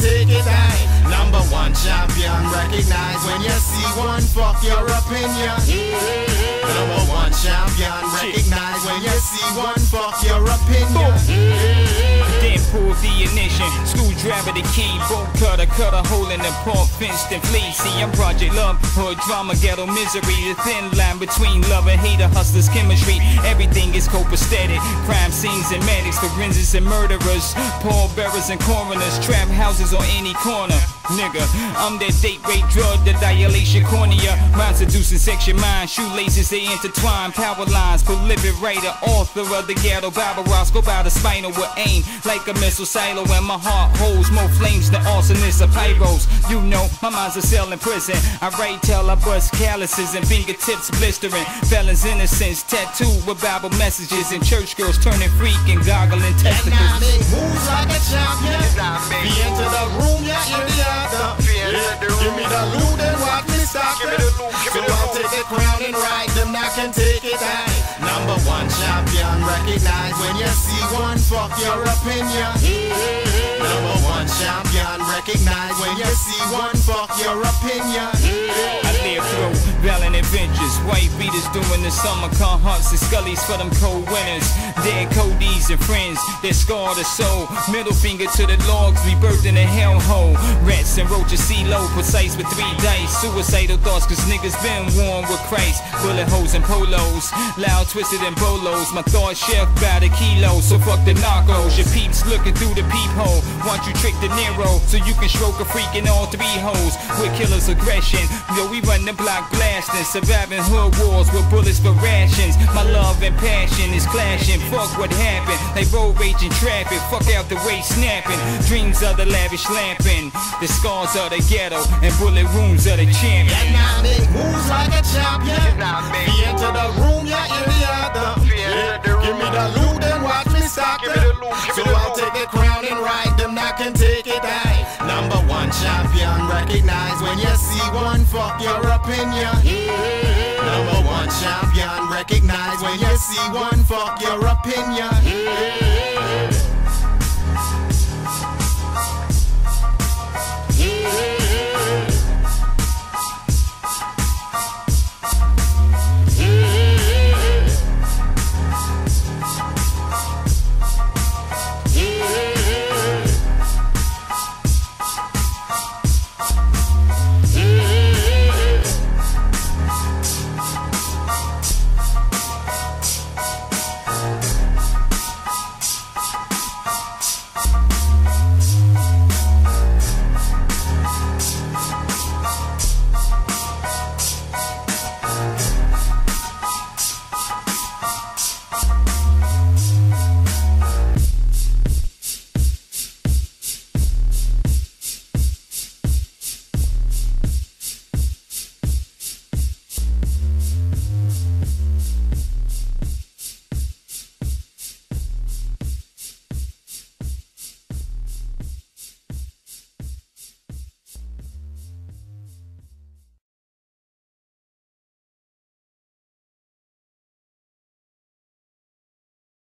take it high. Number one champion, recognize when you see one, fuck your opinion. Number one champion, recognize when you see one, fuck your opinion. Pull the screwdriver the key, bolt cutter, cut a hole in the park fence, then flee. See, I'm Project Love, hood drama, ghetto misery, the thin line between love and hater, hustlers, chemistry. Everything is copacetic, crime scenes and medics, forensics and murderers, pallbearers and coroners, trap houses on any corner. Nigga, I'm that date rape drug, the dilation cornea, mind seducing section mind, shoelaces they intertwine, power lines, prolific writer, author of the ghetto Bible go by the spinal with aim? Like a missile silo, and my heart holds more flames than awesomeness of pyros. You know, my mind's a cell in prison. I write till I bust calluses and fingertips blistering. Felons' innocence tattooed with Bible messages, and church girls turning freak and goggling And now testicles. they moves like a champion. Nah, man. Be into the room, yeah, in the other. Be into Give me the loot and watch me stop it. me them. the loot, So I'll take the crown and ride them, I can take recognize when you see one, fuck your opinion. Number one champion, recognize when you see one, fuck your opinion. Adventures. White beaters doing the summer car hearts and scullies for them cold winters. Dead Cody's and friends that scar the soul. Middle finger to the logs, rebirthed in a hellhole. Rats and roaches, Cee-lo, precise with three dice. Suicidal thoughts, cause niggas been worn with Christ. Bullet holes and polos, loud twisted and bolos. My thoughts shift by the kilo, so fuck the narcos. Your peeps looking through the peephole. Want you trick the Nero, so you can stroke a freak in all three holes. With killer's aggression, yo, we run the block blasting. Surviving hood wars with bullets for rations. My love and passion is clashing. Fuck what happened. They road rage and traffic. Fuck out the way snapping. Dreams of the lavish lamping. The scars of the ghetto and bullet wounds of the And champion. now make moves like a champion. Nah, man. Be into the room, yeah, in the other. Be into the Give me the loot and watch me stop Give me them. the loot, give So I'll take the crown and ride them, I can recognize when you see one, fuck your opinion. Number one champion, recognize when you see one, fuck your opinion.